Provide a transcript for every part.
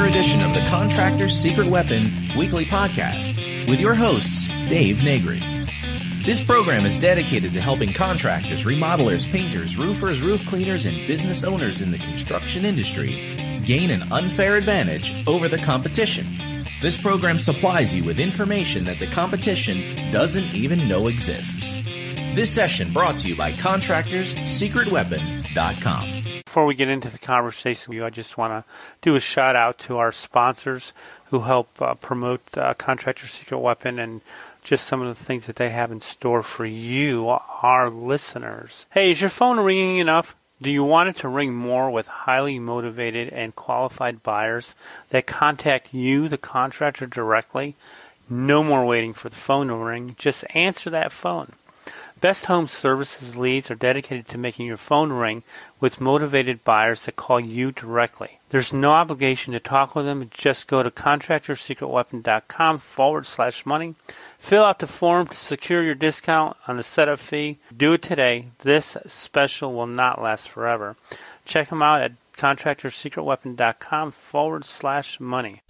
another edition of the Contractor's Secret Weapon weekly podcast with your hosts, Dave Negri. This program is dedicated to helping contractors, remodelers, painters, roofers, roof cleaners, and business owners in the construction industry gain an unfair advantage over the competition. This program supplies you with information that the competition doesn't even know exists. This session brought to you by ContractorsSecretWeapon.com. Before we get into the conversation with you, I just want to do a shout out to our sponsors who help uh, promote uh, Contractor Secret Weapon and just some of the things that they have in store for you, our listeners. Hey, is your phone ringing enough? Do you want it to ring more with highly motivated and qualified buyers that contact you, the contractor, directly? No more waiting for the phone to ring. Just answer that phone. Best Home Services leads are dedicated to making your phone ring with motivated buyers that call you directly. There's no obligation to talk with them. Just go to contractorsecretweapon.com forward slash money. Fill out the form to secure your discount on the setup fee. Do it today. This special will not last forever. Check them out at contractorsecretweapon.com forward slash money.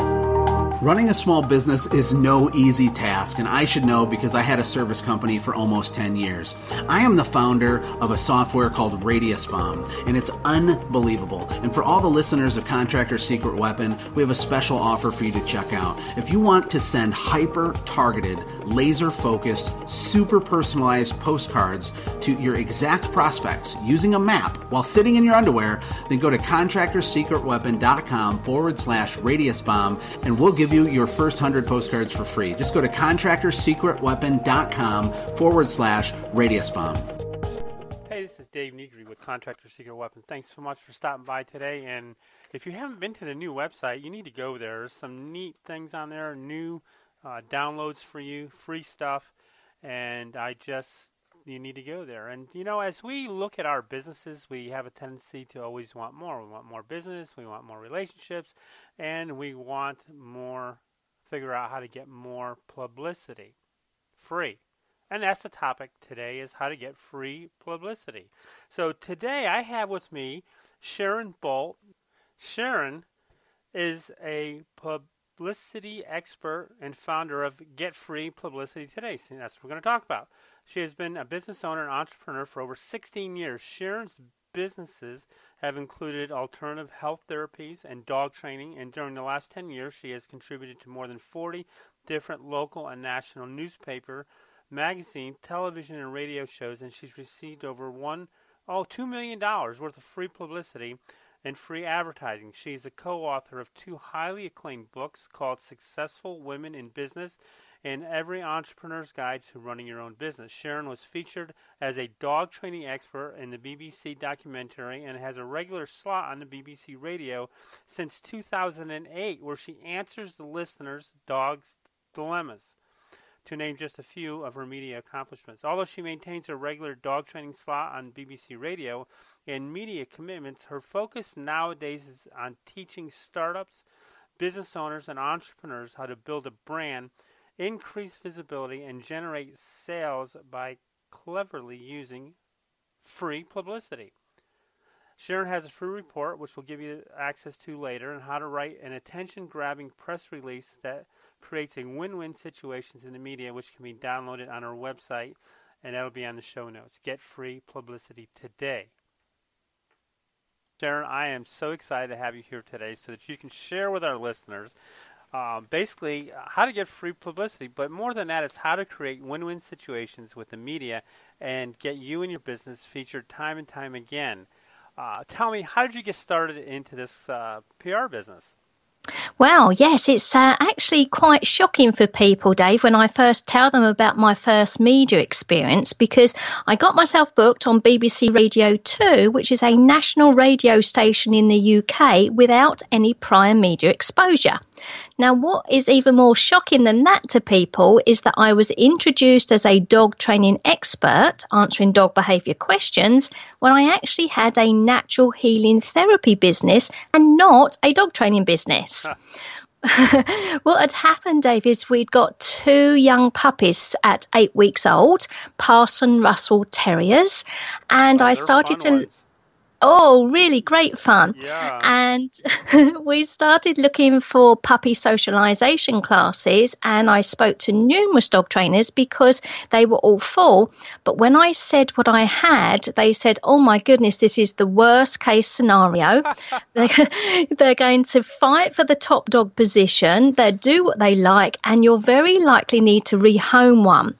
Running a small business is no easy task, and I should know because I had a service company for almost 10 years. I am the founder of a software called Radius Bomb, and it's unbelievable. And for all the listeners of Contractor Secret Weapon, we have a special offer for you to check out. If you want to send hyper targeted, laser focused, super personalized postcards to your exact prospects using a map while sitting in your underwear, then go to contractorsecretweapon.com forward slash radius bomb, and we'll give give you your first 100 postcards for free. Just go to contractorsecretweapon.com forward slash radius bomb. Hey, this is Dave Negri with Contractor Secret Weapon. Thanks so much for stopping by today. And if you haven't been to the new website, you need to go there. There's some neat things on there, new uh, downloads for you, free stuff. And I just you need to go there. And you know, as we look at our businesses, we have a tendency to always want more. We want more business, we want more relationships, and we want more figure out how to get more publicity free. And that's the topic today is how to get free publicity. So today I have with me Sharon Bolt. Sharon is a publicity expert and founder of Get Free Publicity Today. That's what we're going to talk about. She has been a business owner and entrepreneur for over 16 years. Sharon's businesses have included alternative health therapies and dog training, and during the last 10 years, she has contributed to more than 40 different local and national newspaper, magazine, television, and radio shows, and she's received over one oh two million dollars worth of free publicity and free advertising. She's a co-author of two highly acclaimed books called Successful Women in Business and every entrepreneur's guide to running your own business. Sharon was featured as a dog training expert in the BBC documentary and has a regular slot on the BBC radio since 2008 where she answers the listeners' dogs' dilemmas. To name just a few of her media accomplishments. Although she maintains a regular dog training slot on BBC Radio and media commitments, her focus nowadays is on teaching startups, business owners, and entrepreneurs how to build a brand increase visibility, and generate sales by cleverly using free publicity. Sharon has a free report, which we'll give you access to later, on how to write an attention grabbing press release that creates a win win situations in the media, which can be downloaded on our website, and that'll be on the show notes. Get free publicity today. Sharon, I am so excited to have you here today so that you can share with our listeners um, basically how to get free publicity. But more than that, it's how to create win-win situations with the media and get you and your business featured time and time again. Uh, tell me, how did you get started into this uh, PR business? Well, yes, it's uh, actually quite shocking for people, Dave, when I first tell them about my first media experience because I got myself booked on BBC Radio 2, which is a national radio station in the UK, without any prior media exposure. Now, what is even more shocking than that to people is that I was introduced as a dog training expert answering dog behavior questions when I actually had a natural healing therapy business and not a dog training business. what had happened, Dave, is we'd got two young puppies at eight weeks old, Parson Russell Terriers, and oh, I started to. Ones. Oh, really great fun. Yeah. And we started looking for puppy socialization classes, and I spoke to numerous dog trainers because they were all full. But when I said what I had, they said, oh my goodness, this is the worst case scenario. they're, they're going to fight for the top dog position, they'll do what they like, and you'll very likely need to rehome one.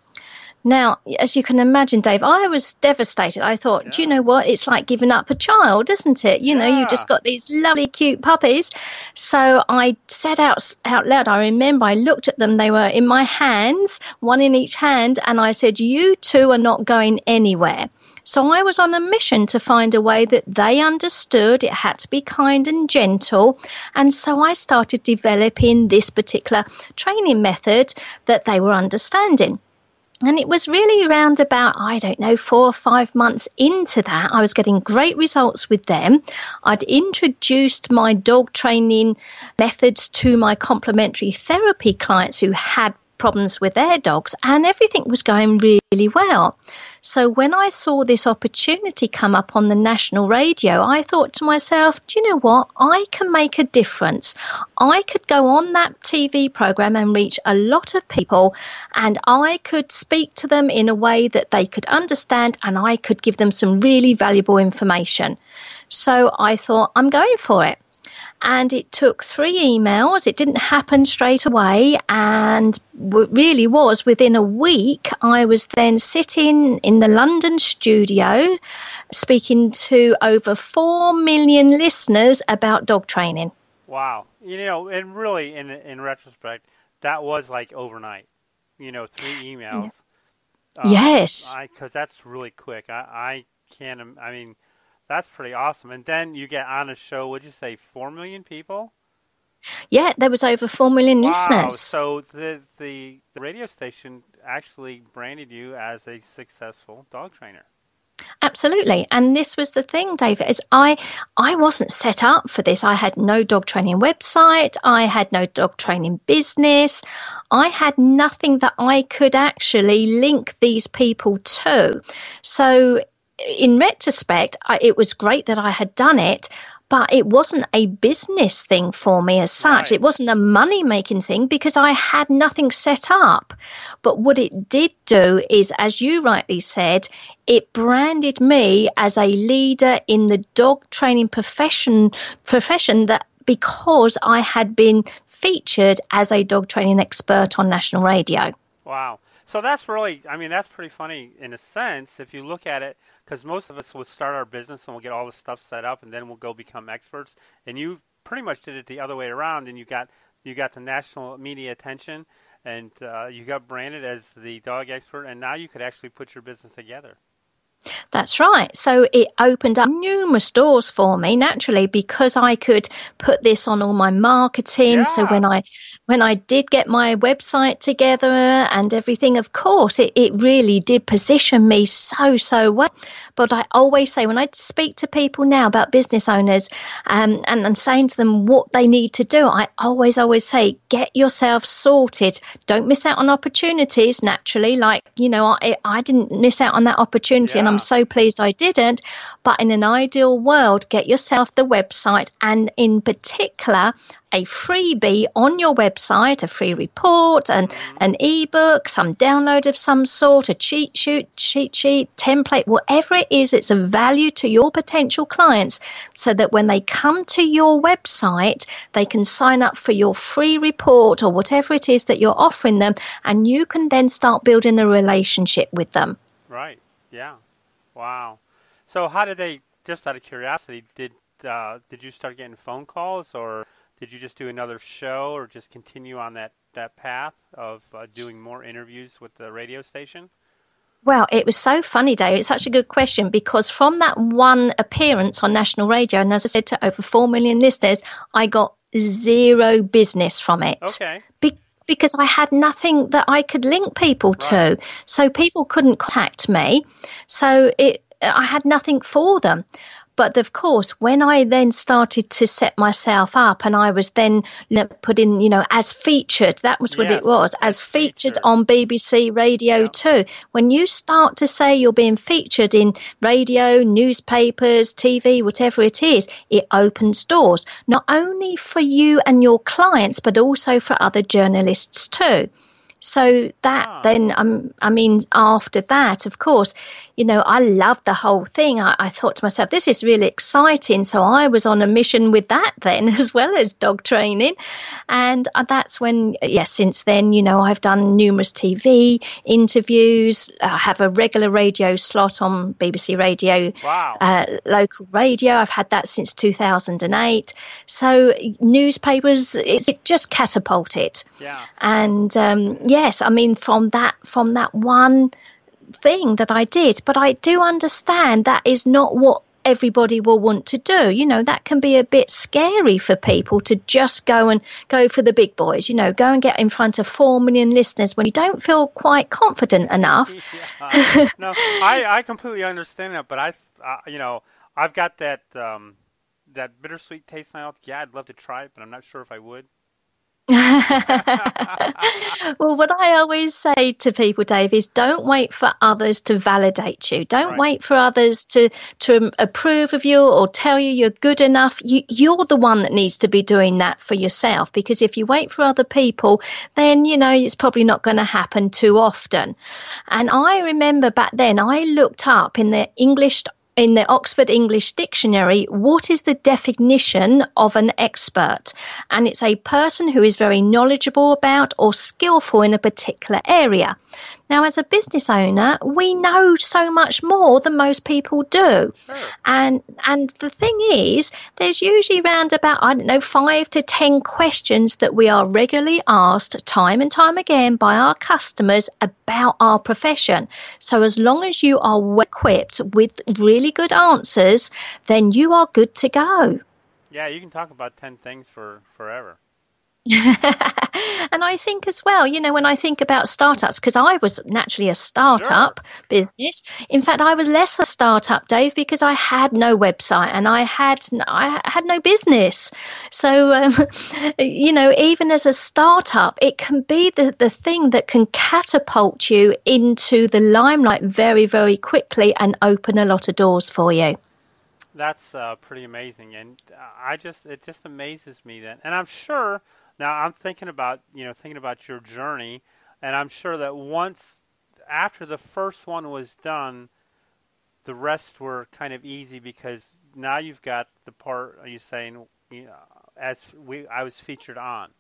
Now, as you can imagine, Dave, I was devastated. I thought, yeah. do you know what? It's like giving up a child, isn't it? You yeah. know, you just got these lovely, cute puppies. So I said out out loud. I remember I looked at them. They were in my hands, one in each hand, and I said, "You two are not going anywhere." So I was on a mission to find a way that they understood it had to be kind and gentle. And so I started developing this particular training method that they were understanding. And it was really around about, I don't know, four or five months into that, I was getting great results with them. I'd introduced my dog training methods to my complementary therapy clients who had problems with their dogs, and everything was going really well. So when I saw this opportunity come up on the national radio, I thought to myself, do you know what? I can make a difference. I could go on that TV program and reach a lot of people, and I could speak to them in a way that they could understand, and I could give them some really valuable information. So I thought, I'm going for it and it took three emails. It didn't happen straight away, and really was within a week. I was then sitting in the London studio speaking to over 4 million listeners about dog training. Wow. You know, and really, in, in retrospect, that was like overnight. You know, three emails. Um, yes. Because that's really quick. I, I can't, I mean, that's pretty awesome. And then you get on a show, would you say 4 million people? Yeah, there was over 4 million wow. listeners. So the, the, the radio station actually branded you as a successful dog trainer. Absolutely. And this was the thing, David, is I I wasn't set up for this. I had no dog training website, I had no dog training business. I had nothing that I could actually link these people to. So in retrospect, I, it was great that I had done it, but it wasn't a business thing for me as such. Right. It wasn't a money making thing because I had nothing set up. But what it did do is, as you rightly said, it branded me as a leader in the dog training profession profession that because I had been featured as a dog training expert on national radio. Wow. So that's really, I mean, that's pretty funny in a sense if you look at it because most of us will start our business and we'll get all the stuff set up and then we'll go become experts. And you pretty much did it the other way around, and you got you got the national media attention, and uh, you got branded as the dog expert, and now you could actually put your business together. That's right. So it opened up numerous doors for me naturally because I could put this on all my marketing. Yeah. So when I when I did get my website together and everything, of course, it, it really did position me so, so well. But I always say when I speak to people now about business owners um, and, and saying to them what they need to do, I always, always say, get yourself sorted. Don't miss out on opportunities naturally. Like, you know, I, I didn't miss out on that opportunity yeah. and I'm so pleased I didn't. But in an ideal world, get yourself the website and in particular, a freebie on your website, a free report, and an ebook, some download of some sort, a cheat sheet, cheat sheet, template, whatever it is, it's a value to your potential clients so that when they come to your website, they can sign up for your free report or whatever it is that you're offering them, and you can then start building a relationship with them. Right. Yeah. Wow. So how did they? Just out of curiosity, did uh, did you start getting phone calls or? Did you just do another show or just continue on that, that path of uh, doing more interviews with the radio station? Well, it was so funny, Dave. It's such a good question because from that one appearance on national radio, and as I said to over 4 million listeners, I got zero business from it. Okay. Be- because I had nothing that I could link people right. to. So people couldn't contact me. So it I had nothing for them. But of course, when I then started to set myself up and I was then put in, you know, as featured, that was what Yes, it was, as featured featured. on BBC Radio Yeah. 2. When you start to say you're being featured in radio, newspapers, TV, whatever it is, it opens doors, not only for you and your clients, but also for other journalists too. So that Ah. then, um, I mean, after that, of course, you know, I loved the whole thing. I, I thought to myself, this is really exciting. So I was on a mission with that then, as well as dog training. And uh, that's when, yes, since then, you know, I've done numerous TV interviews. I have a regular radio slot on BBC Radio Wow. uh, local radio. I've had that since 2008. So newspapers, it's, it just catapulted. yeah. And um, yes, I mean from that from that one thing that I did, but I do understand that is not what everybody will want to do. You know, that can be a bit scary for people to just go and go for the big boys, you know, go and get in front of 4 million listeners when you don't feel quite confident enough. No, I, I completely understand that, but I, uh, you know, I've got that um, that bittersweet taste in my mouth. Yeah, I'd love to try it, but I'm not sure if I would. Well, what I always say to people, Dave, is don't wait for others to validate you. Don't Right. wait for others to to approve of you or tell you you're good enough. You, you're the one that needs to be doing that for yourself. Because if you wait for other people, then you know it's probably not going to happen too often. And I remember back then, I looked up in the English in the Oxford English Dictionary, what is the definition of an expert? And it's a person who is very knowledgeable about or skillful in a particular area. Now, as a business owner, we know so much more than most people do. Sure. And and the thing is, there's usually around about I don't know five to ten questions that we are regularly asked time and time again by our customers about our profession. So as long as you are well equipped with really good answers, then you are good to go. Yeah, you can talk about ten things for forever. and I think as well, you know, when I think about startups, because I was naturally a startup business. In fact, I was less a startup, Dave, because I had no website and I had I had no business. So, um, you know, even as a startup, it can be the the thing that can catapult you into the limelight very, very quickly and open a lot of doors for you. That's uh, pretty amazing, and uh, I just it just amazes me that, and I'm sure now I'm thinking about you know thinking about your journey, and I'm sure that once after the first one was done, the rest were kind of easy because now you've got the part are you saying you know, as we I was featured on,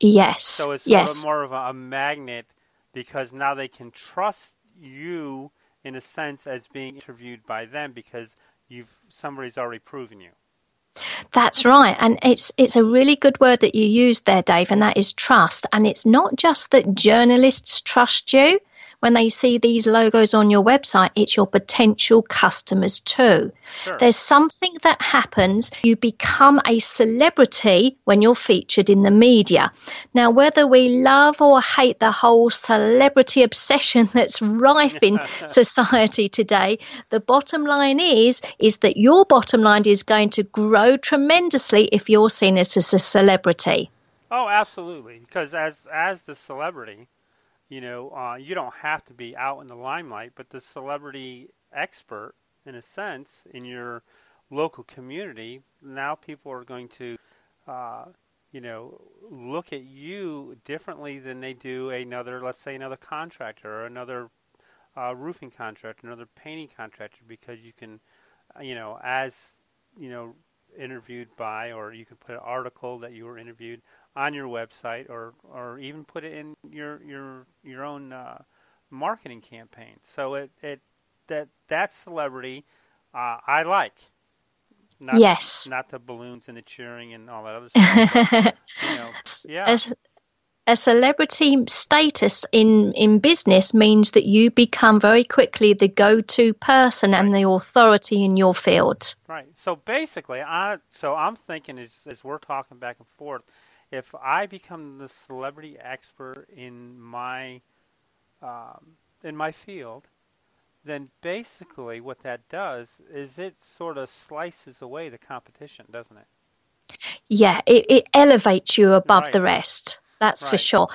Yes. so it's yes. more of a, a magnet because now they can trust you in a sense as being interviewed by them because you've somebody's already proven you. That's right. And it's it's a really good word that you used there, Dave, and that is trust. And it's not just that journalists trust you when they see these logos on your website, it's your potential customers too. Sure. There's something that happens. You become a celebrity when you're featured in the media. Now, whether we love or hate the whole celebrity obsession that's rife in society today, the bottom line is is that your bottom line is going to grow tremendously if you're seen as a celebrity. Oh, absolutely. Because as as the celebrity, you know, uh, you don't have to be out in the limelight, but the celebrity expert, in a sense, in your local community, now people are going to, uh, you know, look at you differently than they do another, let's say, another contractor or another uh, roofing contractor, another painting contractor, because you can, uh, you know, as you know, interviewed by, or you can put an article that you were interviewed on your website, or or even put it in your your your own uh, marketing campaign. So it it that that celebrity uh, I like. Not, Yes. Not the balloons and the cheering and all that other stuff. but, you know, yeah. a, a celebrity status in, in business means that you become very quickly the go to person and the authority in your field. Right. So basically, I so I'm thinking as as we're talking back and forth, if I become the celebrity expert in my um, in my field, then basically what that does is it sort of slices away the competition, doesn't it? Yeah, it, it elevates you above Right. the rest. That's for sure.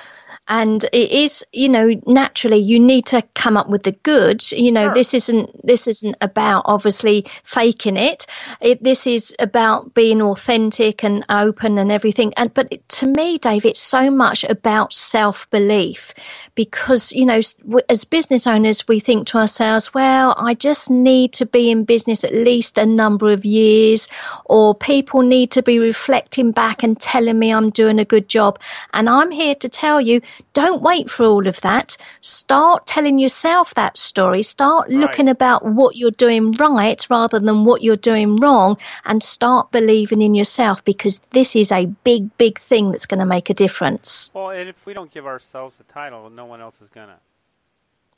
And it is, you know, naturally you need to come up with the good. You know, Sure. this isn't this isn't about obviously faking it. it. This is about being authentic and open and everything. And but it, to me, Dave, it's so much about self belief because you know, as business owners, we think to ourselves, well, I just need to be in business at least a number of years, or people need to be reflecting back and telling me I'm doing a good job. And I'm here to tell you, don't wait for all of that. Start telling yourself that story. Start looking about what you're doing right rather than what you're doing wrong, and start believing in yourself because this is a big, big thing that's going to make a difference. Well, and if we don't give ourselves the title, no one else is gonna.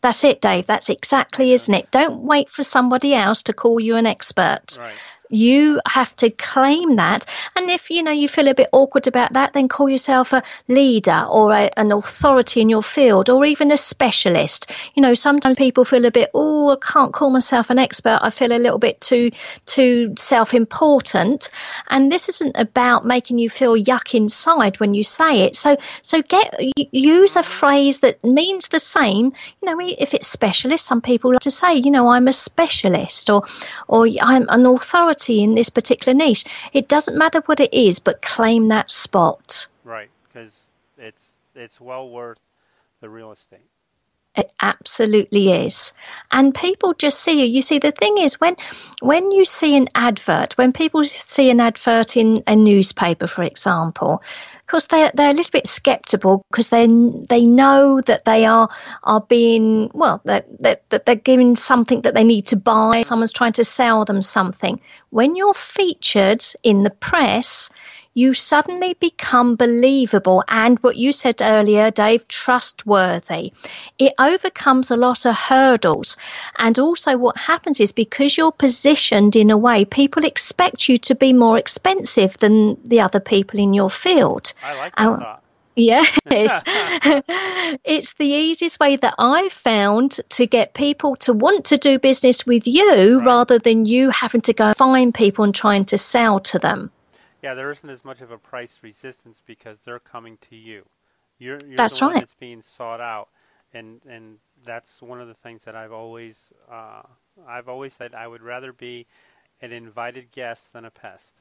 That's it, Dave. That's exactly, isn't it? Don't wait for somebody else to call you an expert. Right. You have to claim that. And if you know you feel a bit awkward about that, then call yourself a leader or a, an authority in your field or even a specialist. You know, sometimes people feel a bit, oh, I can't call myself an expert. I feel a little bit too too self-important. And this isn't about making you feel yuck inside when you say it. So so get use a phrase that means the same. You know, if it's specialist, some people like to say, you know, I'm a specialist or or I'm an authority in this particular niche. It doesn't matter what it is, but claim that spot. Right. Because it's it's well worth the real estate. It absolutely is. And people just see you. You see, the thing is, when when you see an advert, when people see an advert in a newspaper, for example, because they're they're a little bit sceptical because they they know that they are are being well that that that they're giving something that they need to buy. Someone's trying to sell them something. When you're featured in the press, you suddenly become believable and what you said earlier, Dave, trustworthy. It overcomes a lot of hurdles. And also, what happens is because you're positioned in a way, people expect you to be more expensive than the other people in your field. I like that. Yes. it's the easiest way that I've found to get people to want to do business with you Right. rather than you having to go find people and trying to sell to them. Yeah, there isn't as much of a price resistance because they're coming to you. You're, you're That's the one right. that's being sought out, and and that's one of the things that I've always uh, I've always said I would rather be an invited guest than a pest.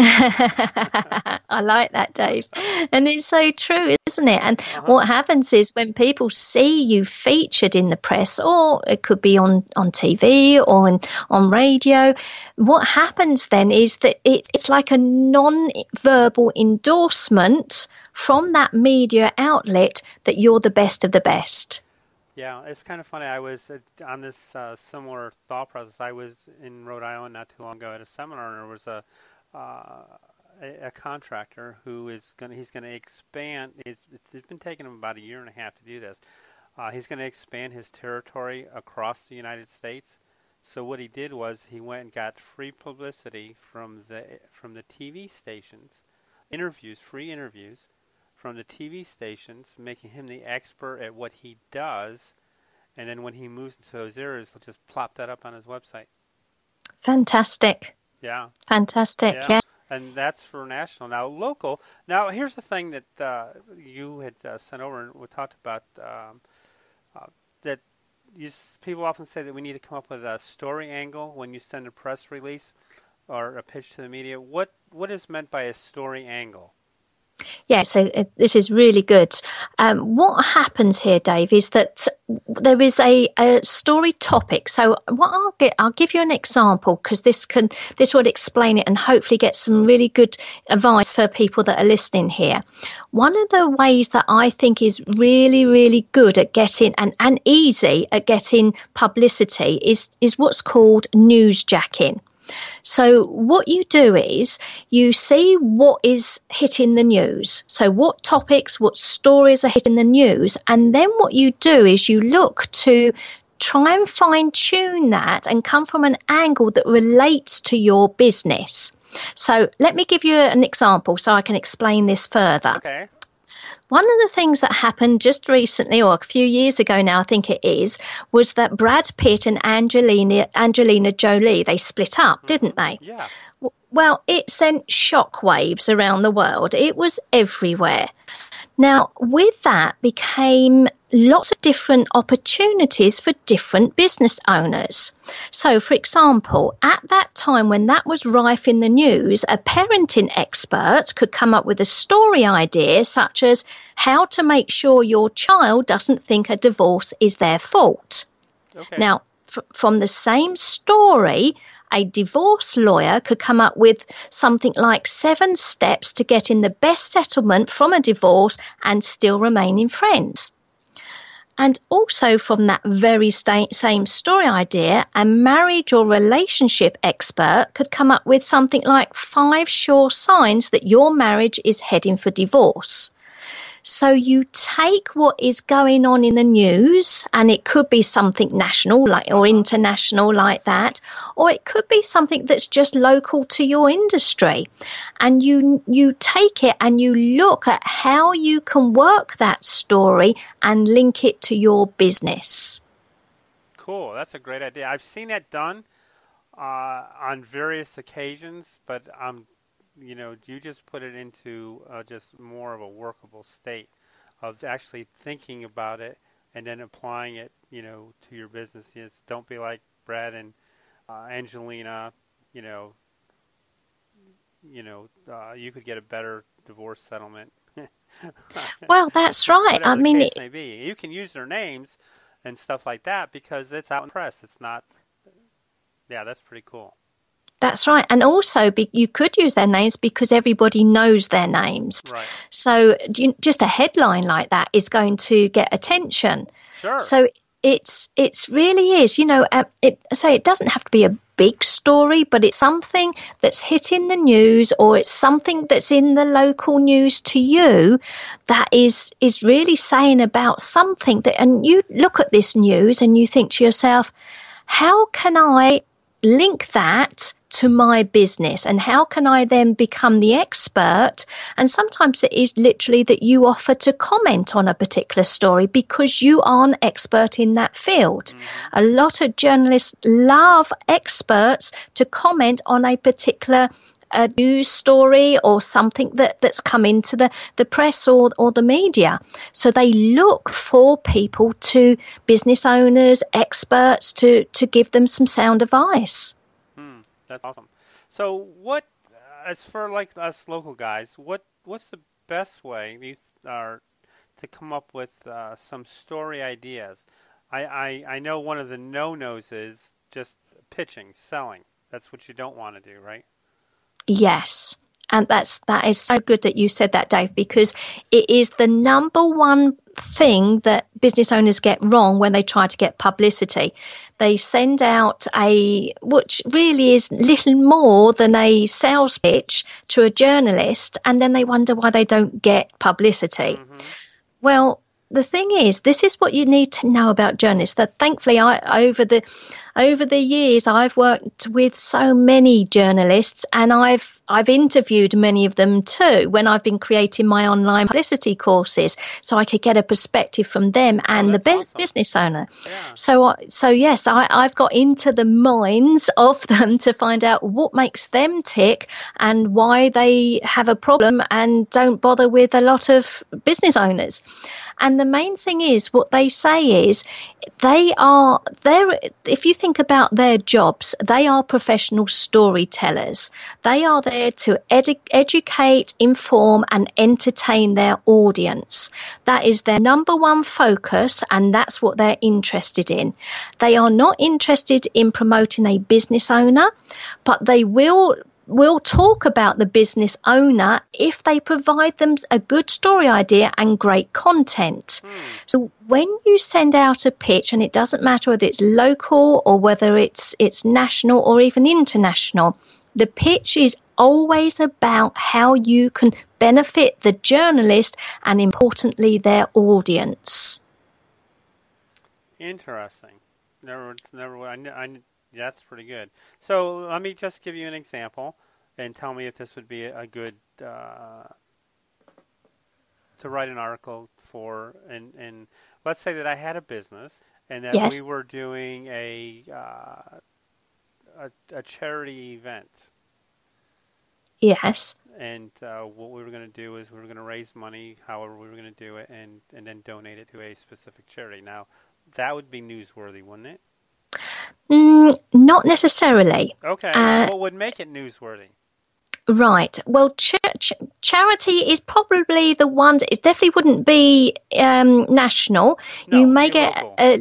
I like that, Dave. And it's so true, isn't it? And what happens is when people see you featured in the press, or it could be on, on TV or on, on radio, what happens then is that it, it's like a non verbal endorsement from that media outlet that you're the best of the best. Yeah, it's kind of funny. I was uh, on this uh, similar thought process. I was in Rhode Island not too long ago at a seminar, and there was a uh, a, a contractor who is going. He's going to expand. It's, it's been taking him about a year and a half to do this. Uh, he's going to expand his territory across the United States. So what he did was he went and got free publicity from the from the TV stations, interviews, free interviews from the TV stations, making him the expert at what he does. And then when he moves into those areas, he'll just plop that up on his website. Fantastic. Yeah, Fantastic. yeah. Yes. And that's for national. Now, local. Now, here's the thing that uh, you had uh, sent over and we talked about um, uh, that you, people often say that we need to come up with a story angle when you send a press release or a pitch to the media. What what is meant by a story angle? Yeah, so uh, this is really good. Um, what happens here, Dave, is that there is a, a story topic. So what I'll get, I'll give you an example because this can this will explain it and hopefully get some really good advice for people that are listening here. One of the ways that I think is really really good at getting and, and easy at getting publicity is is what's called newsjacking. So, what you do is you see what is hitting the news. So, what topics, what stories are hitting the news. And then what you do is you look to try and fine tune that and come from an angle that relates to your business. So, let me give you an example so I can explain this further. Okay. One of the things that happened just recently, or a few years ago now, I think it is, was that Brad Pitt and Angelina Angelina Jolie they split up, mm-hmm. didn't they? Yeah. Well, it sent shockwaves around the world. It was everywhere. Now, with that became lots of different opportunities for different business owners. So, for example, at that time when that was rife in the news, a parenting expert could come up with a story idea such as how to make sure your child doesn't think a divorce is their fault. Okay. Now, f- from the same story, a divorce lawyer could come up with something like seven steps to getting the best settlement from a divorce and still remaining friends. And also, from that very same story idea, a marriage or relationship expert could come up with something like five sure signs that your marriage is heading for divorce. So you take what is going on in the news, and it could be something national like or international like that, or it could be something that's just local to your industry, and you you take it and you look at how you can work that story and link it to your business. Cool. That's a great idea. I've seen that done uh, on various occasions, but I'm you know, you just put it into uh, just more of a workable state of actually thinking about it and then applying it, you know, to your business. Don't be like Brad and uh, Angelina. You know, you know, uh, you could get a better divorce settlement. well, that's right. I mean, it may be. You can use their names and stuff like that because it's out in press. It's not. Yeah, that's pretty cool. That's right. And also, be, you could use their names because everybody knows their names. Right. So, you, just a headline like that is going to get attention. Sure. So, it's it's really is. You know, uh, it say it doesn't have to be a big story, but it's something that's hitting the news, or it's something that's in the local news to you that is is really saying about something that. And you look at this news and you think to yourself, how can I link that to my business and how can I then become the expert? And sometimes it is literally that you offer to comment on a particular story because you are an expert in that field. Mm-hmm. A lot of journalists love experts to comment on a particular a news story or something that, that's come into the, the press or, or the media. So they look for people to business owners, experts to, to give them some sound advice. That's awesome. So, what, as for like us local guys, what what's the best way you are to come up with uh, some story ideas? I, I I know one of the no nos is just pitching, selling. That's what you don't want to do, right? Yes. And that's that is so good that you said that, Dave, because it is the number one thing that business owners get wrong when they try to get publicity. They send out a, which really is little more than a sales pitch to a journalist, and then they wonder why they don't get publicity. Mm-hmm. Well, the thing is, this is what you need to know about journalists. That thankfully, I over the over the years, I've worked with so many journalists, and I've I've interviewed many of them too when I've been creating my online publicity courses, so I could get a perspective from them and oh, the awesome. business owner. Yeah. So so yes, I, I've got into the minds of them to find out what makes them tick and why they have a problem and don't bother with a lot of business owners. And the main thing is, what they say is, they are there. If you think about their jobs, they are professional storytellers. They are there to edu- educate, inform, and entertain their audience. That is their number one focus, and that's what they're interested in. They are not interested in promoting a business owner, but they will will talk about the business owner if they provide them a good story idea and great content. Mm. So when you send out a pitch, and it doesn't matter whether it's local or whether it's it's national or even international, the pitch is always about how you can benefit the journalist and importantly their audience. Interesting. Never, never. I, I that's pretty good. So let me just give you an example and tell me if this would be a good uh, to write an article for, and and let's say that I had a business and that Yes. we were doing a uh, a, a charity event. Yes. And uh, what we were going to do is we were going to raise money, however we were going to do it, and, and then donate it to a specific charity. Now, that would be newsworthy, wouldn't it? Mm, not necessarily. Okay. Uh, what would make it newsworthy? Right. Well, ch- ch- charity is probably the one. It definitely wouldn't be um, national. No, you may get a,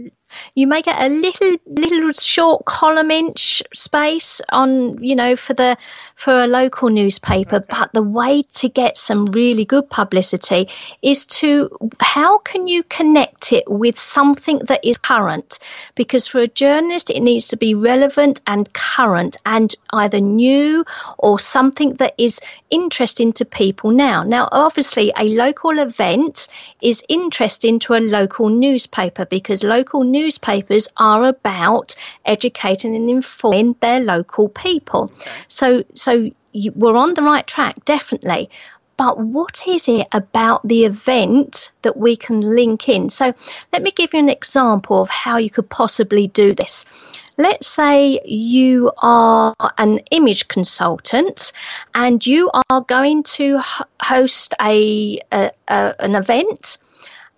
you may get a little little short column inch space on you know for the for a local newspaper. But the way to get some really good publicity is to how can you connect it with something that is current? Because for a journalist, it needs to be relevant and current and either new or something that is interesting to people now. Now, obviously, a local event is interesting to a local newspaper because local newspapers are about educating and informing their local people. So, so you, we're on the right track, definitely. But what is it about the event that we can link in? So, let me give you an example of how you could possibly do this. Let's say you are an image consultant and you are going to host a, a, a an event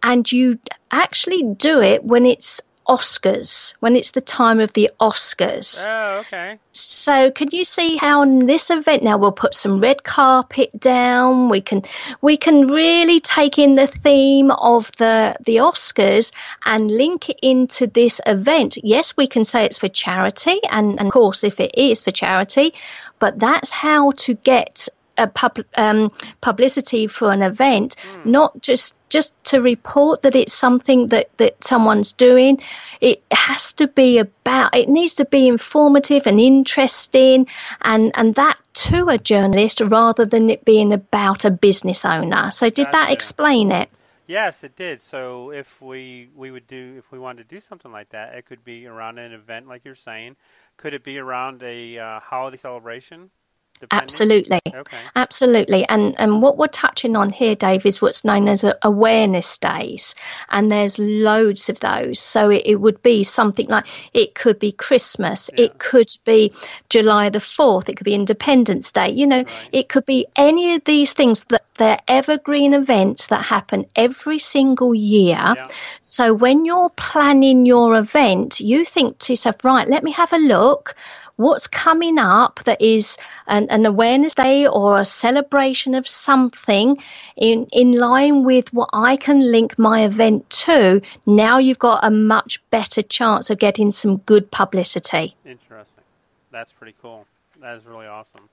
and you actually do it when it's Oscars, when it's the time of the Oscars. Oh, okay. So can you see how in this event now we'll put some red carpet down. We can we can really take in the theme of the the Oscars and link it into this event. Yes, we can say it's for charity, and, and of course if it is for charity, but that's how to get a pub, um, publicity for an event, not just just to report that it's something that, that someone's doing. It has to be about. It needs to be informative and interesting, and and that to a journalist rather than it being about a business owner. So did that explain it? Yes, it did. So if we we would do if we wanted to do something like that, it could be around an event like you're saying. Could it be around a uh, holiday celebration? Depending? Absolutely. Okay. Absolutely. And and what we're touching on here, Dave, is what's known as awareness days. And there's loads of those. So it, it would be something like it could be Christmas, Yeah. it could be July the 4th, it could be Independence Day. You know, Right. it could be any of these things that they're evergreen events that happen every single year. Yeah. So when you're planning your event, you think to yourself, right, let me have a look. What's coming up that is an, an awareness day or a celebration of something in, in line with what I can link my event to? Now you've got a much better chance of getting some good publicity. Interesting. That's pretty cool. That is really awesome.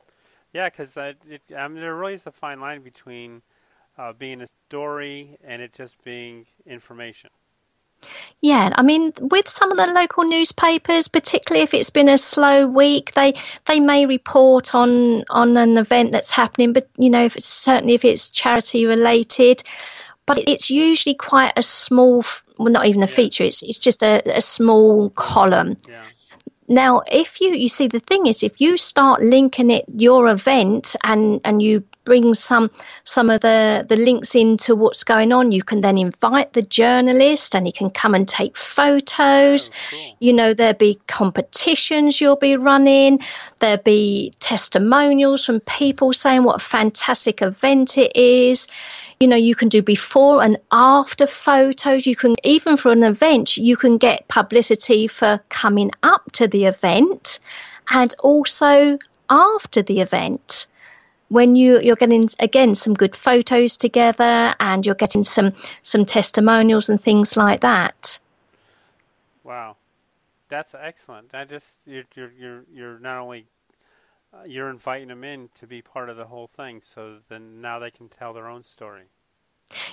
Yeah, because I, I mean, there really is a fine line between uh, being a story and it just being information. Yeah, I mean, with some of the local newspapers, particularly if it's been a slow week, they they may report on on an event that's happening, but you know, if it's, certainly if it's charity related, but it's usually quite a small, well, not even a Yeah. feature. It's it's just a, a small column. Yeah. Now, if you you see the thing is, if you start linking it your event and and you bring some some of the the links into what's going on, you can then invite the journalist and he can come and take photos. Oh, cool. You know, there'll be competitions you'll be running. There'll be testimonials from people saying what a fantastic event it is. You know, you can do before and after photos. You can, even for an event, you can get publicity for coming up to the event and also after the event when you you're getting again some good photos together and you're getting some some testimonials and things like that Wow, that's excellent. That just you're you're you're, you're not only uh, you're inviting them in to be part of the whole thing, so then now they can tell their own story.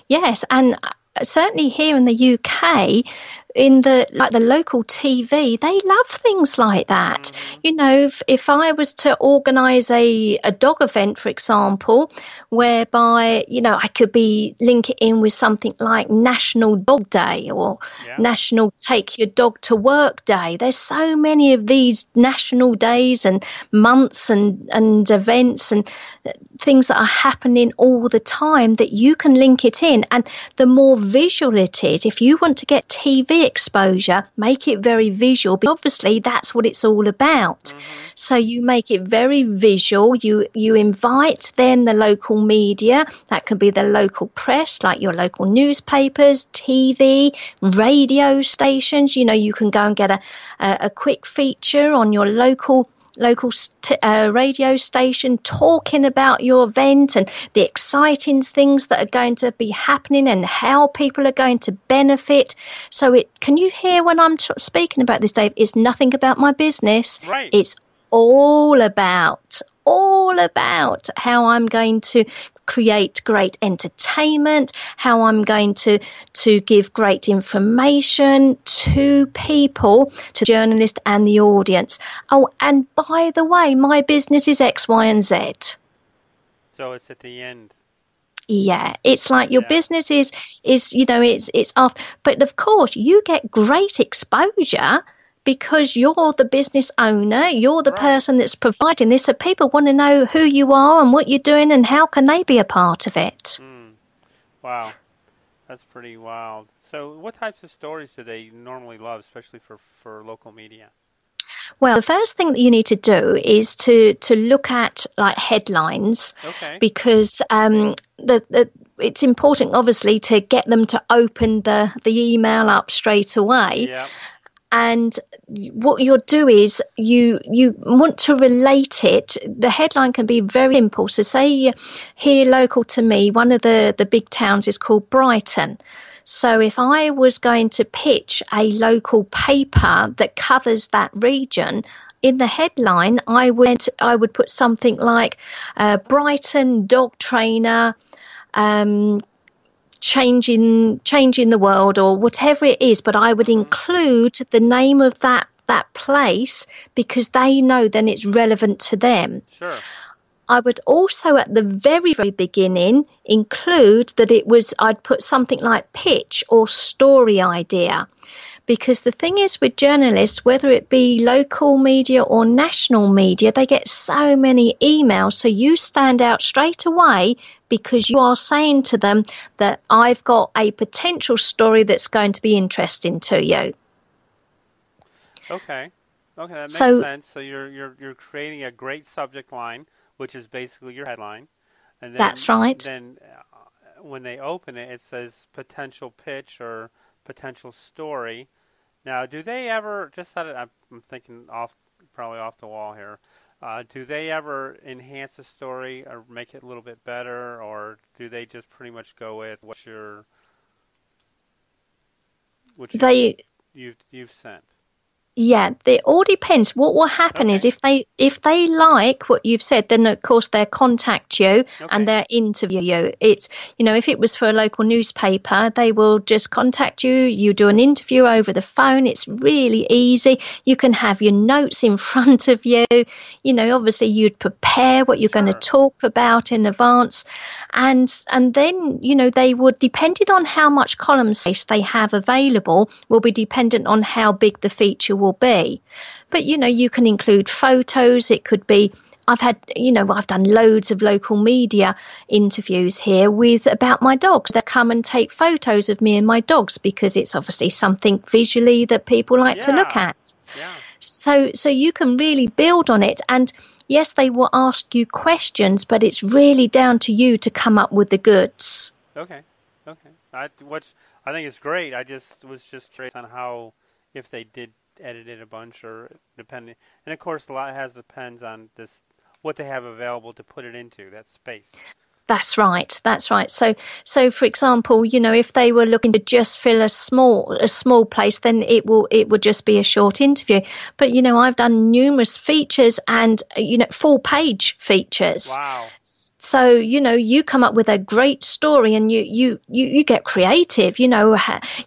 Yes, and certainly here in the UK, in the like the local TV, they love things like that. Mm-hmm. You know, if, if I was to organise a, a dog event, for example, whereby, you know, I could be link it in with something like National Dog Day or yeah. National Take Your Dog to Work Day. There's so many of these national days and months and, and events and things that are happening all the time that you can link it in. And the more visual it is, if you want to get TV exposure, make it very visual. But obviously, that's what it's all about. Mm-hmm. So you make it very visual. You you invite then the local media. That can be the local press, like your local newspapers, TV, radio stations. You know, you can go and get a a, a quick feature on your local local st- uh, radio station talking about your event and the exciting things that are going to be happening and how people are going to benefit. So, it can you hear when I'm t- speaking about this, Dave? It's nothing about my business. Right. It's all about all about how I'm going to create great entertainment, how I'm going to, to give great information to people, to journalists and the audience. Oh, and by the way, my business is X, Y, and Z. So it's at the end. Yeah, it's like your yeah. business is is you know it's it's off, but of course you get great exposure because you're the business owner, you're the right. person that's providing this. So people want to know who you are and what you're doing and how can they be a part of it. Mm. Wow, that's pretty wild. So, what types of stories do they normally love, especially for, for local media? Well, the first thing that you need to do is to to look at like headlines, okay. because um, the, the it's important, obviously, to get them to open the the email up straight away. Yeah and what you'll do is you you want to relate it. The headline can be very simple. So say here local to me one of the the big towns is called brighton. So if i was going to pitch a local paper that covers that region in the headline i would i would put something like uh, brighton dog trainer um, changing changing the world or whatever it is but i would mm-hmm. include the name of that that place because they know then it's relevant to them sure I would also, at the very, very beginning, include that it was, I'd put something like pitch or story idea. Because the thing is with journalists, whether it be local media or national media, they get so many emails. So you stand out straight away because you are saying to them that I've got a potential story that's going to be interesting to you. Okay. Okay, that makes so, sense. So you're you're you're creating a great subject line, which is basically your headline. And then, that's right. Then uh, when they open it, it says potential pitch or potential story. Now, do they ever? Just that I'm thinking off, probably off the wall here. Uh, do they ever enhance the story or make it a little bit better, or do they just pretty much go with what your what they you've you've sent? Yeah, it all depends. What will happen okay. is if they if they like what you've said, then of course they'll contact you okay. and they'll interview you. It's you know if it was for a local newspaper, they will just contact you. You do an interview over the phone. It's really easy. You can have your notes in front of you. You know, obviously you'd prepare what you're sure. going to talk about in advance, and and then you know they would depending on how much column space they have available will be dependent on how big the feature will be. But you know, you can include photos, it could be I've had, you know, I've done loads of local media interviews here with about my dogs. They come and take photos of me and my dogs because it's obviously something visually that people like yeah. to look at. Yeah. So, so you can really build on it. And yes, they will ask you questions, but it's really down to you to come up with the goods. Okay. Okay. I, what's, I think it's great. I just was just curious on how, if they did edited a bunch or depending and of course a lot has depends on this what they have available to put it into that space. That's right that's right. So so for example you know if they were looking to just fill a small a small place then it will it would just be a short interview. But you know i've done numerous features and you know full page features. Wow So, you know, you come up with a great story and you, you, you, you get creative. You know,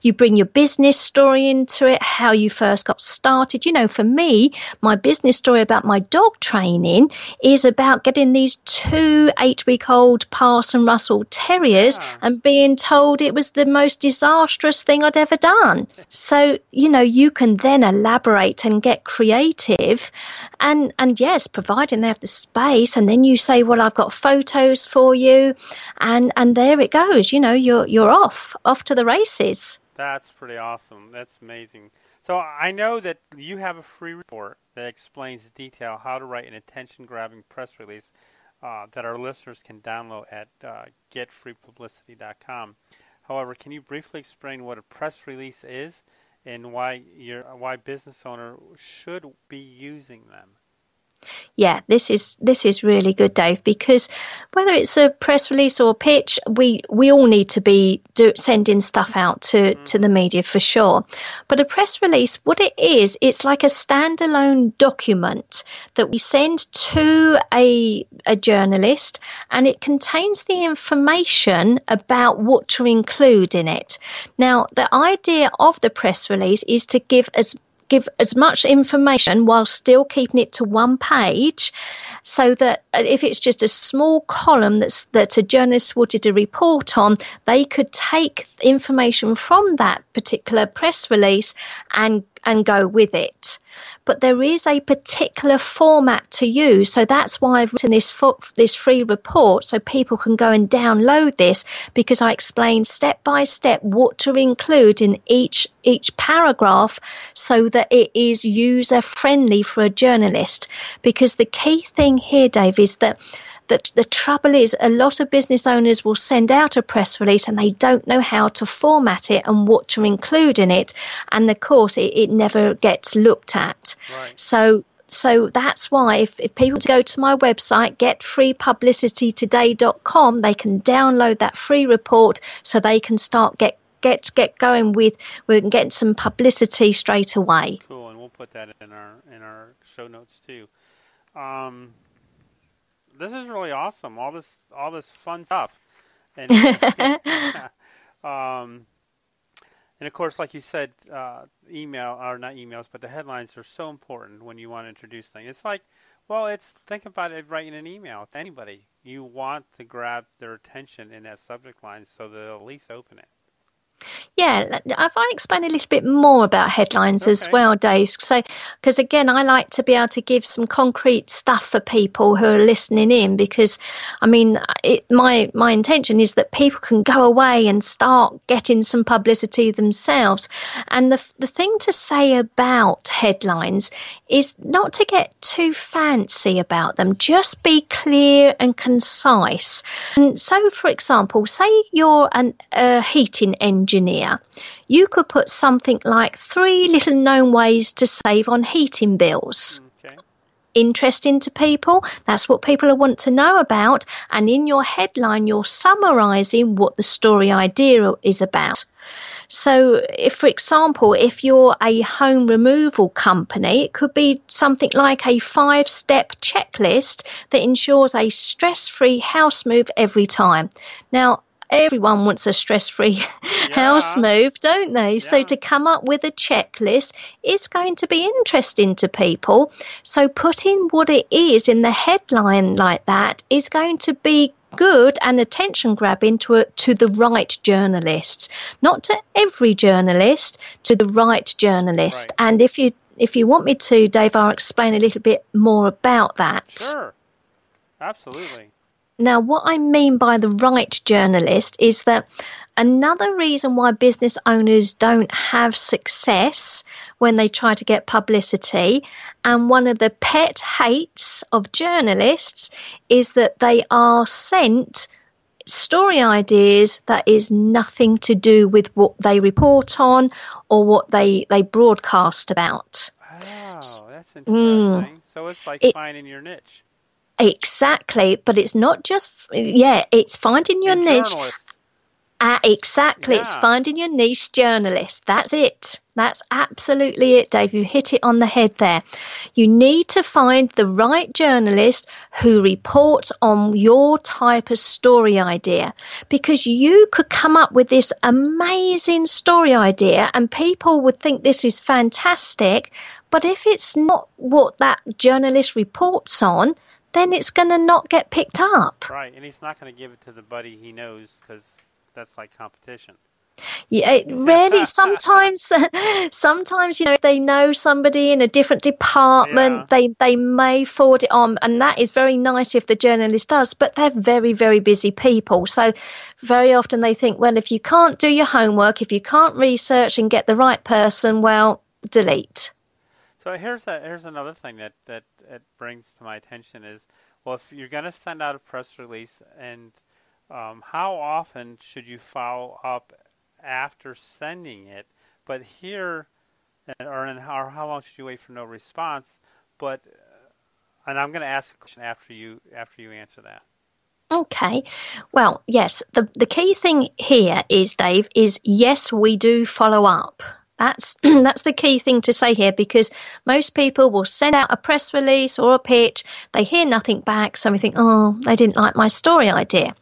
you bring your business story into it, how you first got started. You know, for me, my business story about my dog training is about getting these two eight week old Parson Russell Terriers yeah. and being told it was the most disastrous thing I'd ever done. So, you know, you can then elaborate and get creative and, and yes, providing they have the space and then you say, well, I've got photos for you and, and there it goes. You know, you're, you're off, off to the races. That's pretty awesome. That's amazing. So I know that you have a free report that explains in detail how to write an attention-grabbing press release uh, that our listeners can download at uh, getfreepublicity.com. However, can you briefly explain what a press release is and why your why business owner should be using them? Yeah, this is this is really good, Dave, because whether it's a press release or a pitch, we we all need to be do, sending stuff out to mm-hmm. to the media for sure. But a press release, what it is, it's like a standalone document that we send to a a journalist, and it contains the information about what to include in it. Now, the idea of the press release is to give as give as much information while still keeping it to one page so that uh, if it's just a small column that's that a journalist wanted to report on they could take information from that particular press release and and go with it but there is a particular format to use. So that's why I've written this this free report so people can go and download this because I explain step by step what to include in each each paragraph so that it is user friendly for a journalist. Because the key thing here, Dave, is that that the trouble is a lot of business owners will send out a press release and they don't know how to format it and what to include in it. And of course it, it never gets looked at. Right. so so that's why if, if people go to my website getfreepublicitytoday.com they can download that free report so they can start get get get going with with getting some publicity straight away. Cool and we'll put that in our in our show notes too. Um, this is really awesome. All this all this fun stuff. And um, and of course, like you said, uh, email or not emails, but the headlines are so important when you want to introduce things. It's like, well, it's think about it writing an email to anybody. You want to grab their attention in that subject line so they'll at least open it. Yeah, if I explain a little bit more about headlines okay. as well, Dave. So, because again, I like to be able to give some concrete stuff for people who are listening in. Because, I mean, it, my my intention is that people can go away and start getting some publicity themselves. And the the thing to say about headlines is not to get too fancy about them. Just be clear and concise. And so, for example, say you're an, a heating engineer you could put something like three little known ways to save on heating bills. Okay. Interesting to people. That's what people want to know about. And in your headline, you're summarizing what the story idea is about. So, if, for example, if you're a home removal company, it could be something like a five step checklist that ensures a stress free house move every time. Now, everyone wants a stress free yeah. house move, don't they? Yeah. So to come up with a checklist is going to be interesting to people. So putting what it is in the headline like that is going to be good and attention grabbing to, to the right journalists, not to every journalist, to the right journalist. Right. And if you if you want me to, Dave, I'll explain a little bit more about that. Sure, absolutely. Now, what I mean by the right journalist is that another reason why business owners don't have success when they try to get publicity, and one of the pet hates of journalists, is that they are sent story ideas that is nothing to do with what they report on or what they, they broadcast about. Oh, that's interesting. Mm, so it's like it, finding your niche. Exactly, but it's not just yeah, it's finding your niche. Uh, exactly. Yeah. It's finding your niche journalist. That's it. That's absolutely it, Dave. You hit it on the head there. You need to find the right journalist who reports on your type of story idea because you could come up with this amazing story idea and people would think this is fantastic. But if it's not what that journalist reports on, then it's going to not get picked up. Right, and he's not going to give it to the buddy he knows because that's like competition. Yeah, it really. Sometimes, sometimes you know, if they know somebody in a different department, yeah. they they may forward it on, and that is very nice if the journalist does. But they're very very busy people, so very often they think, well, if you can't do your homework, if you can't research and get the right person, well, delete. So here's a, here's another thing that that it brings to my attention is, well, if you're going to send out a press release and um, how often should you follow up after sending it? But here, or, in, or how long should you wait for no response? But, uh, and I'm going to ask a question after you after you answer that. Okay. Well, yes. The the key thing here is, Dave, is yes, we do follow up. That's that's the key thing to say here because most people will send out a press release or a pitch, they hear nothing back, so we think, oh, they didn't like my story idea.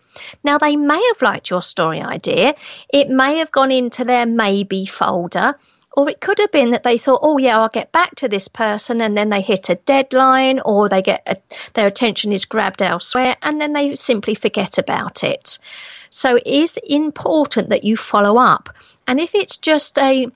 Now they may have liked your story idea, it may have gone into their maybe folder, or it could have been that they thought, oh yeah, I'll get back to this person, and then they hit a deadline, or they get a, their attention is grabbed elsewhere, and then they simply forget about it. So it is important that you follow up, and if it's just a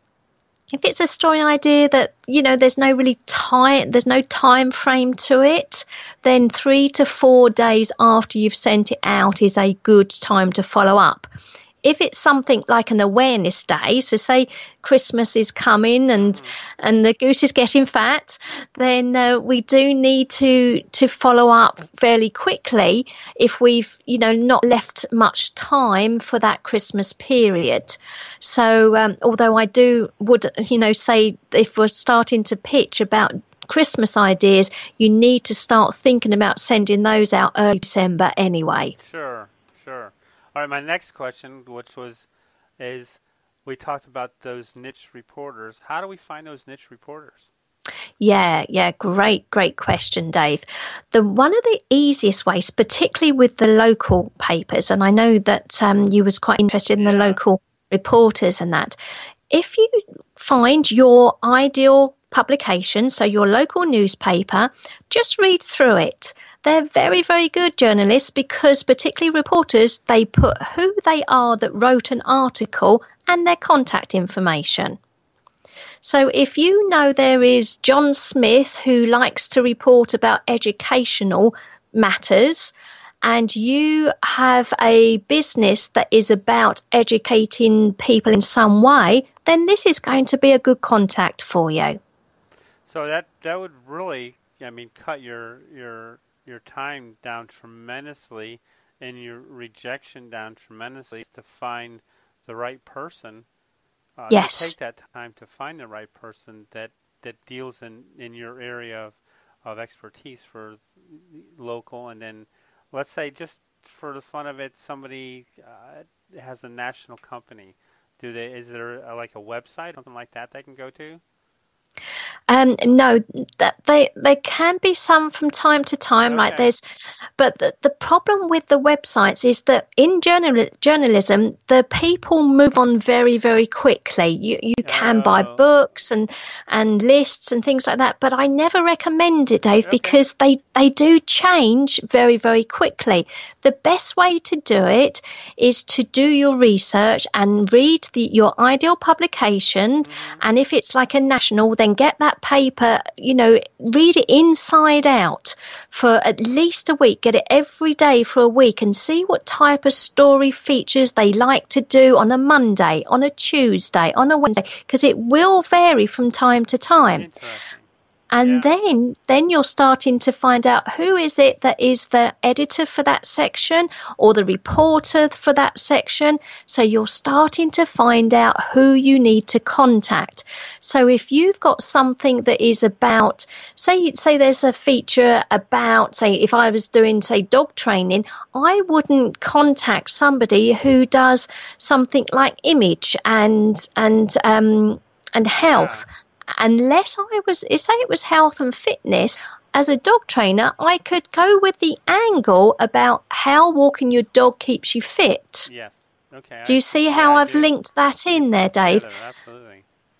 if it's a story idea that you know there's no really time there's no time frame to it then 3 to 4 days after you've sent it out is a good time to follow up if it's something like an awareness day, so say Christmas is coming and mm. and the goose is getting fat, then uh, we do need to to follow up fairly quickly if we've you know not left much time for that Christmas period. So um, although I do would you know say if we're starting to pitch about Christmas ideas, you need to start thinking about sending those out early December anyway. Sure, sure. All right, my next question, which was, is we talked about those niche reporters. How do we find those niche reporters? Yeah, yeah, great, great question, Dave. The one of the easiest ways, particularly with the local papers, and I know that um, you was quite interested in yeah. the local reporters and that. If you find your ideal publication, so your local newspaper, just read through it they're very, very good journalists because, particularly reporters, they put who they are that wrote an article and their contact information. So if you know there is John Smith who likes to report about educational matters, and you have a business that is about educating people in some way, then this is going to be a good contact for you. So that that would really, I mean, cut your your your time down tremendously and your rejection down tremendously to find the right person. Uh, yes. take that time to find the right person that, that deals in, in your area of, of expertise for local and then let's say just for the fun of it somebody uh, has a national company do they is there a, like a website something like that they can go to um, no, that they they can be some from time to time. Okay. Like there's, but the, the problem with the websites is that in journal, journalism, the people move on very very quickly. You you can oh. buy books and and lists and things like that, but I never recommend it, Dave, okay. because they they do change very very quickly. The best way to do it is to do your research and read the your ideal publication, mm-hmm. and if it's like a national, then get that paper, you know, read it inside out for at least a week. Get it every day for a week and see what type of story features they like to do on a Monday, on a Tuesday, on a Wednesday, because it will vary from time to time. And Yeah. then then you're starting to find out who is it that is the editor for that section or the reporter for that section. So you're starting to find out who you need to contact. So if you've got something that is about say say there's a feature about say if I was doing say dog training I wouldn't contact somebody who does something like image and and um and health unless I was say it was health and fitness as a dog trainer I could go with the angle about how walking your dog keeps you fit Yes. Okay. do you see how I I've linked that in there Dave Absolutely.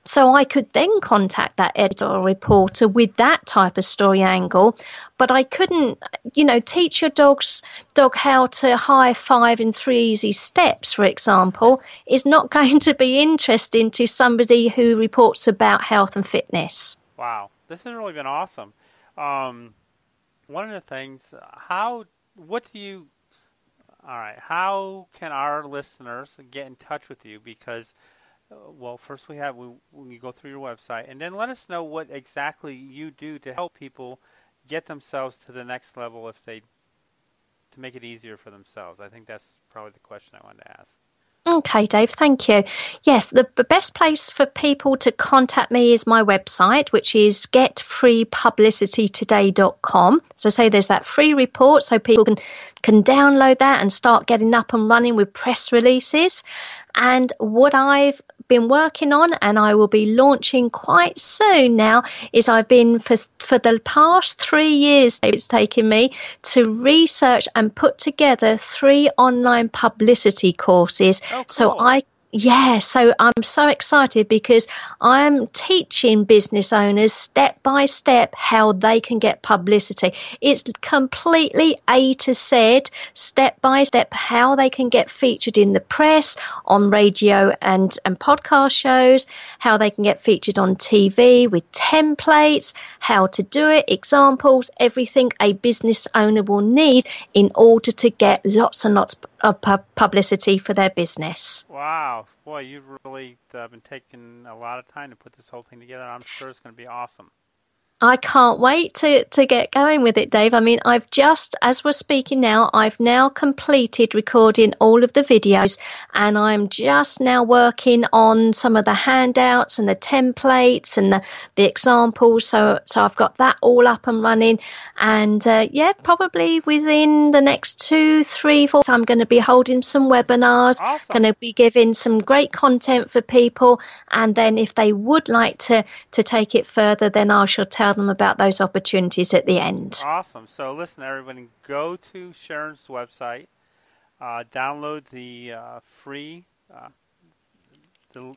So I could then contact that editor or reporter with that type of story angle, but I couldn't, you know, teach your dog's dog how to high five in three easy steps, for example, is not going to be interesting to somebody who reports about health and fitness. Wow, this has really been awesome. Um, one of the things, how, what do you, all right, how can our listeners get in touch with you? Because, well, first we have, we, we go through your website, and then let us know what exactly you do to help people get themselves to the next level if they, to make it easier for themselves. I think that's probably the question I wanted to ask. Okay, Dave, thank you. Yes, the, best place for people to contact me is my website, which is getfreepublicitytoday.com. So, say there's that free report so people can, can download that and start getting up and running with press releases. And what I've been working on and I will be launching quite soon now is I've been for for the past 3 years it's taken me to research and put together three online publicity courses Oh, so. I yeah, so I'm so excited because I'm teaching business owners step by step how they can get publicity. It's completely A to Z, step by step, how they can get featured in the press, on radio and, and podcast shows, how they can get featured on TV with templates, how to do it, examples, everything a business owner will need in order to get lots and lots of pub- publicity for their business. Wow, boy, you've really uh, been taking a lot of time to put this whole thing together. I'm sure it's going to be awesome. I can't wait to, to get going with it, Dave. I mean, I've just, as we're speaking now, I've now completed recording all of the videos and I'm just now working on some of the handouts and the templates and the, the examples. So, so I've got that all up and running. And uh, yeah, probably within the next two, three, four, I'm going to be holding some webinars, Awesome. going to be giving some great content for people. And then if they would like to, to take it further, then I shall tell them about those opportunities at the end. Awesome. So, listen, everybody, go to Sharon's website, uh, download the uh, free uh, the,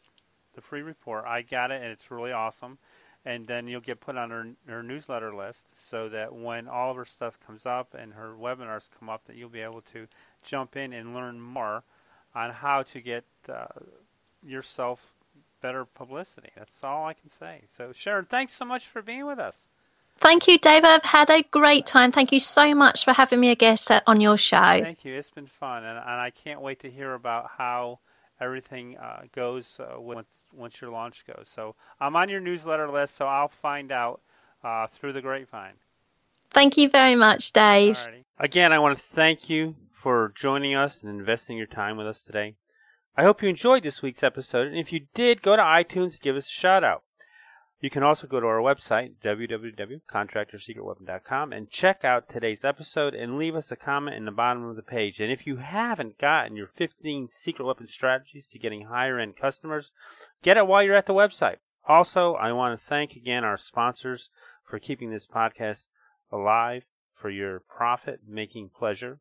the free report. I got it, and it's really awesome. And then you'll get put on her, her newsletter list, so that when all of her stuff comes up and her webinars come up, that you'll be able to jump in and learn more on how to get uh, yourself better publicity. That's all I can say. So, Sharon, thanks so much for being with us. Thank you, Dave. I've had a great time. Thank you so much for having me a guest on your show. Thank you. It's been fun, and, and I can't wait to hear about how everything uh, goes uh, once once your launch goes. So I'm on your newsletter list, so I'll find out uh, through the grapevine. Thank you very much, Dave. Alrighty. Again, I want to thank you for joining us and investing your time with us today. I hope you enjoyed this week's episode, and if you did, go to iTunes, give us a shout out. You can also go to our website, www.contractorsecretweapon.com, and check out today's episode and leave us a comment in the bottom of the page. And if you haven't gotten your 15 secret weapon strategies to getting higher end customers, get it while you're at the website. Also, I want to thank again our sponsors for keeping this podcast alive for your profit making pleasure.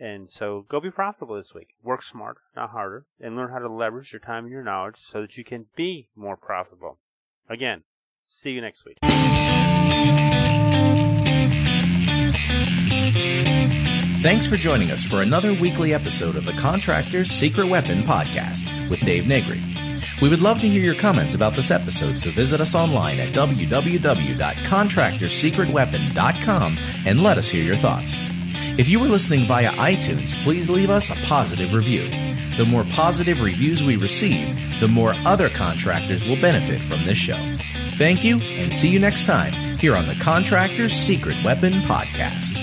And so go be profitable this week. Work smarter, not harder, and learn how to leverage your time and your knowledge so that you can be more profitable. Again, see you next week. Thanks for joining us for another weekly episode of the Contractor's Secret Weapon podcast with Dave Negri. We would love to hear your comments about this episode, so visit us online at www.contractorsecretweapon.com and let us hear your thoughts. If you were listening via iTunes, please leave us a positive review. The more positive reviews we receive, the more other contractors will benefit from this show. Thank you, and see you next time here on the Contractor's Secret Weapon Podcast.